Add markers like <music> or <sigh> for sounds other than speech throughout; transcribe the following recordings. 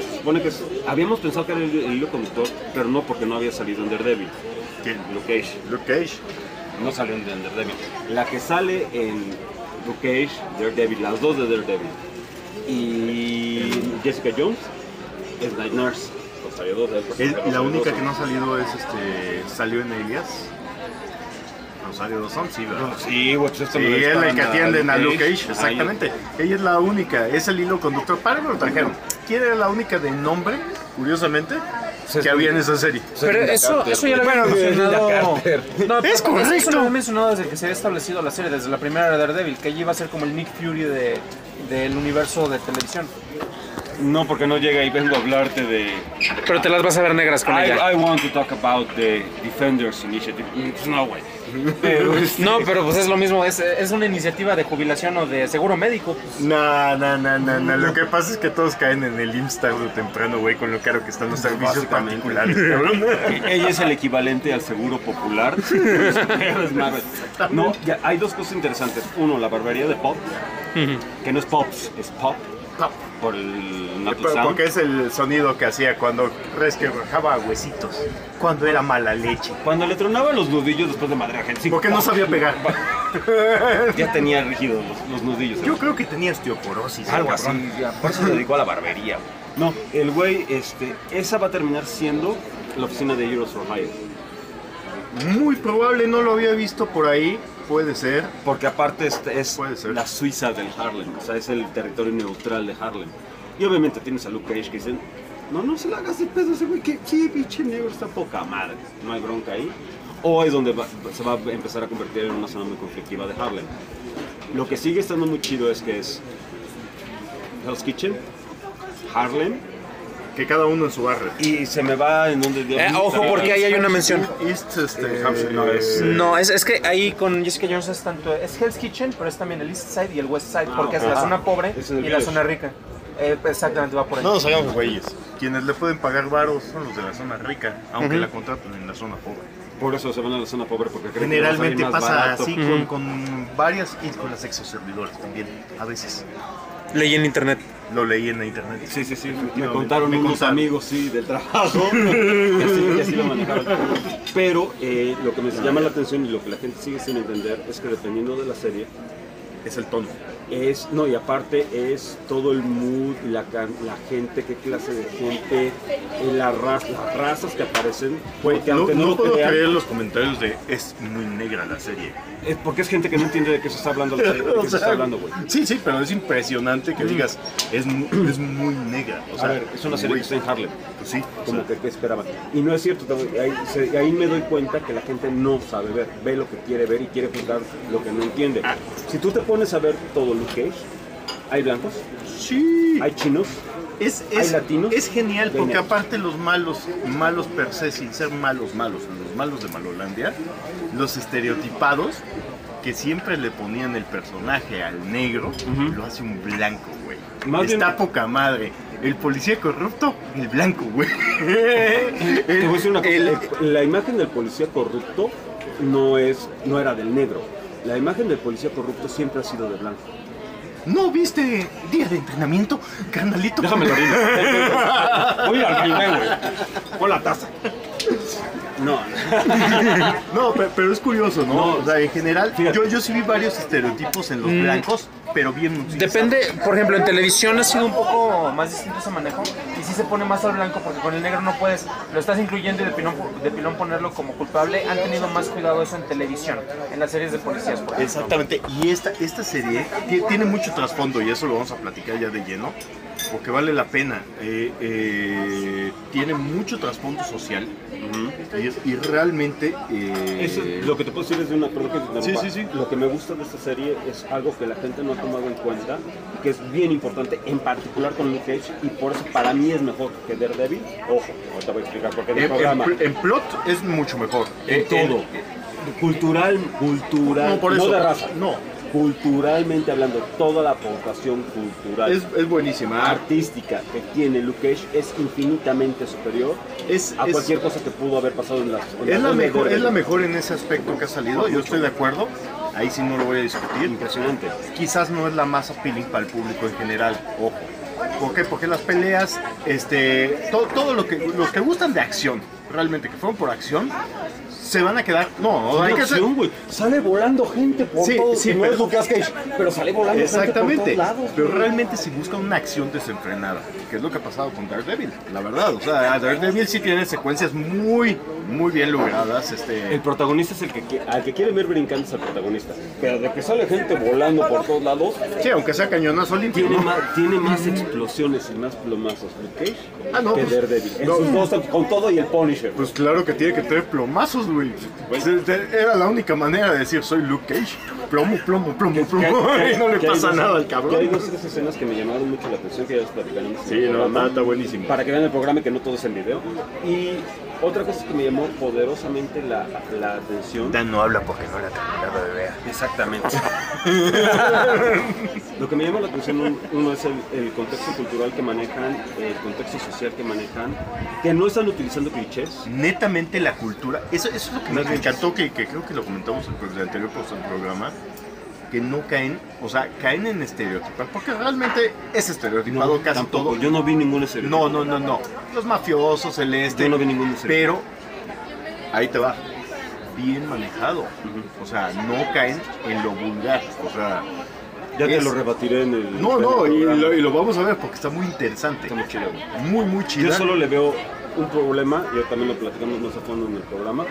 que se supone que es- habíamos pensado que era el, el hilo conductor, pero no porque no había salido en Daredevil. ¿Quién? Luke Cage Luke Cage. no salió en Daredevil. La que sale en Luke Cage, Daredevil, las dos de Daredevil y Jessica Jones es Night Nurse. Pues salió dos de él, El- la dos única de que no ha salido es este. Salió en Elias. Rosario Dawson, sí, ¿verdad? Sí, pues esto Sí, le es la estaban que atienden a Luke Cage, exactamente. Ella es la única, es el hilo conductor. Para que lo trajeron. ¿Quién era la única de nombre, curiosamente, que había en esa serie? Pero eso, eso ya lo había Bueno, mencionado. No, Es pero Eso correcto. lo había mencionado desde que se había establecido la serie, desde la primera de Daredevil, que ella iba a ser como el Nick Fury de, del universo de televisión. No, porque no llega y vengo a hablarte de. Pero te las vas a ver negras con ella. I, I want to talk about the Defenders Initiative. Mm, pues no, güey. <laughs> Pero este- No, pero pues es lo mismo, es, es una iniciativa de jubilación o de seguro médico. pues. No, no, no, no, no. Lo que pasa es que todos caen en el IMSS tarde o temprano, güey, con lo caro que están los servicios particulares, cabrón. <laughs> Ella es el equivalente al seguro popular. <laughs> No, ya, hay dos cosas interesantes. Uno, la barbería de Pop, que no es Pops, es Pop. Por el Sound. Porque es el sonido que hacía cuando res que rajaba huesitos, cuando era mala leche. Cuando le tronaba los nudillos después de madre a gente. sí, Porque no sabía pegar. <laughs> Ya tenía rígidos los, los nudillos. Yo creo que tenía osteoporosis. Algo así, por eso se dedicó a la barbería. No, el güey, este, esa va a terminar siendo la oficina de Heroes for Hire. Muy probable, no lo había visto por ahí. Puede ser. Porque aparte es, es Puede ser. la Suiza del Harlem, o sea, es el territorio neutral de Harlem. Y obviamente tienes a Luke Cage que dicen, no, no se la hagas de pedo ese güey, que pinche negro está poca madre, no hay bronca ahí. O es donde va- se va a empezar a convertir en una zona muy conflictiva de Harlem. Lo que sigue estando muy chido es que es Hell's Kitchen, Harlem, Que cada uno en su barrio. y se me va en donde... Eh, ojo, porque ahí hay una mención. East, este, Eh, Hampshire, no, es, eh, No, es, es que ahí con Jessica Jones es tanto, es Hell's Kitchen, pero es también el East Side y el West Side, Ah, porque es ok. la zona pobre Es y la zona rica. Eh, exactamente, va por ahí. No nos hagamos güeyes. Quienes le pueden pagar varos son los de la zona rica, aunque la contraten en la zona pobre. Por eso se van a la zona pobre, porque creen que Generalmente más pasa barato. así con, con varias y con las exoservidores también, a veces. Leí en internet. Lo leí en la internet. Sí, sí, sí. Me contaron Me unos contaron. amigos, sí, del trabajo. <laughs> que, así, que así lo manejaron. Pero eh, lo que me llama la atención y lo que la gente sigue sin entender es que dependiendo de la serie, Es el tono. Es, no, y aparte es todo el mood, la, la gente, qué clase de gente, eh, la raza, las razas que aparecen. Porque no no, no puedo crean, creer los comentarios de es muy negra la serie. es porque es gente que no entiende de qué se está hablando, la serie, de <laughs> qué O se está hablando, güey. Sí, sí, pero es impresionante que digas es, es muy negra. O A sea, ver, es una serie que está en Harlem. pues sí, como o sea, que, que esperaban. Y no es cierto, ahí, se- ahí me doy cuenta que la gente no sabe ver, ve lo que quiere ver y quiere juzgar lo que no entiende. Si tú te pones a ver todo Luke Cage, hay blancos, sí. hay chinos, Es, ¿Hay es, latinos? es genial porque aparte los malos, malos per se, sin ser malos, malos, los malos de Malolandia, los estereotipados que siempre le ponían el personaje al negro, lo hace un blanco, güey. Está bien- poca madre. El policía corrupto, el blanco, güey. <laughs> Te voy a decir una cosa, el- la imagen del policía corrupto no, es, no era del negro. La imagen del policía corrupto siempre ha sido de blanco. ¿No viste día de entrenamiento, carnalito? Déjame la <laughs> orina. Voy al baño, güey. Pon la taza. No, <laughs> No, pe- pero, es curioso, ¿no? No. o sea, en general, yo, yo sí vi varios estereotipos en los blancos, pero bien utilizados. Depende, por ejemplo, en televisión ha sido un poco más distinto ese manejo y sí se pone más al blanco porque con el negro no puedes, lo estás incluyendo y de pilón, de pilón ponerlo como culpable. Han tenido más cuidado eso en televisión, en las series de policías, por. Exactamente, y esta, esta serie ti- tiene mucho trasfondo y eso lo vamos a platicar ya de lleno, porque vale la pena. Eh, eh, tiene mucho trasfondo social y, realmente... eh, Eso es lo que te puedo decir es de una perdón que. Sí, sí, sí. Lo que me gusta de esta serie es algo que la gente no ha tomado en cuenta y que es bien importante, en particular con Luke Cage, y por eso para mí es mejor que Daredevil. Ojo, ahorita voy a explicar por qué en el en, en programa. pl- en plot es mucho mejor. En todo. Cultural, cultural, No, por eso. de raza. No. Culturalmente hablando, toda la aportación cultural, Es, es buenísima. artística que tiene Luke Cage es infinitamente superior Es, a es- cualquier cosa que pudo haber pasado en las en Es la, mejor, es la mejor en ese aspecto que ha salido, yo estoy de acuerdo, ahí sí no lo voy a discutir. Impresionante. Quizás no es la más appealing para el público en general, ojo. ¿Por qué? Porque las peleas, este, todo, todo lo que los que gustan de acción, realmente que fueron por acción, se van a quedar. No, hay que hacer. güey. Sale volando gente por Sí, todos. sí, no pero- es Lucas Cage, pero sale volando gente por todos lados. pero realmente si busca una acción desenfrenada, que es lo que ha pasado con Daredevil, la verdad, o sea, Daredevil sí tiene secuencias muy, muy bien logradas, este, El protagonista es el que al que quiere ver brincando es el protagonista. Pero de que sale gente volando por todos lados, sí, aunque sea cañonazo limpio, tiene más, tiene más explosiones y más plomazos Luke Cage Ah, no, que pues, Daredevil. No. dos, con todo y el Punisher. Pues claro que tiene que tener plomazos, güey. Se- Era la única manera de decir soy Luke Cage. Plomo, plomo, plomo, plomo. <laughs> No le pasa dos- nada al que Hay dos cabrón. escenas que me llamaron mucho la atención, que ya les platicaremos. Sí, no, está, buenísimo. Para que vean el programa que no todo es en video. Y otra cosa que me llamó poderosamente la, la atención. Dan no habla porque no la terminado de ver. Exactamente. <laughs> Lo que me llama la atención un- uno es el, el contexto cultural que manejan, el contexto social que manejan, que no están utilizando clichés. Netamente la cultura, eso, eso es lo que me encantó, que, que creo que lo comentamos en el anterior programa, que no caen, o sea, caen en estereotipar, porque realmente es estereotipado casi tampoco. todo. Yo no vi ningún estereotipo. No, no, no, no. Los mafiosos, el este. Yo no vi ningún estereotipo. Pero ahí te va. Bien manejado. O sea, no caen en lo vulgar. O sea, Ya te es- lo rebatiré en el. no, no, y lo, y lo vamos a ver porque está muy interesante. Está muy chido. Muy, muy Yo chida. solo le veo un problema, y también lo platicamos más a fondo en el programa.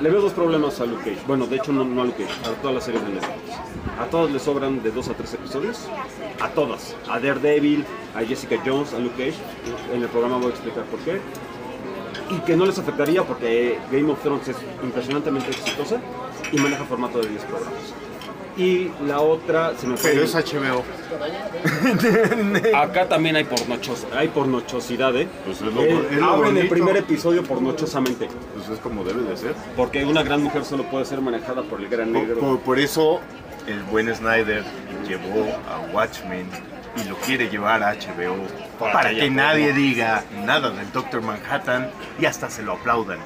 Le veo dos problemas a Luke Cage. Bueno, de hecho, no, a Luke Cage, a todas las series de Netflix. A todas le sobran de dos a tres episodios. A todas. A Daredevil, a Jessica Jones, a Luke Cage. En el programa voy a explicar por qué. Y que no les afectaría porque Game of Thrones es impresionantemente exitosa y maneja formato de 10 programas. Y la otra, se me fue. Pero es HBO. <laughs> Acá también hay pornochos, hay pornochosidad, ¿eh? Pues es lo- Eh, es lo abren el primer episodio pornochosamente, Pues es como debe de ser. porque una gran mujer solo puede ser manejada por el gran Por, negro. por- por eso el buen Snyder llevó a Watchmen y lo quiere llevar a HBO Para para, que nadie diga nada del Doctor Manhattan y hasta se lo aplaudan.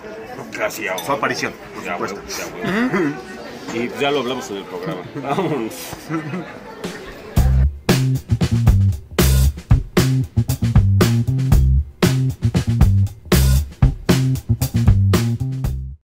Casi Su aparición, por Ya, supuesto. huevo, ya, huevo. Y ya lo hablamos en el programa. Vámonos. <laughs>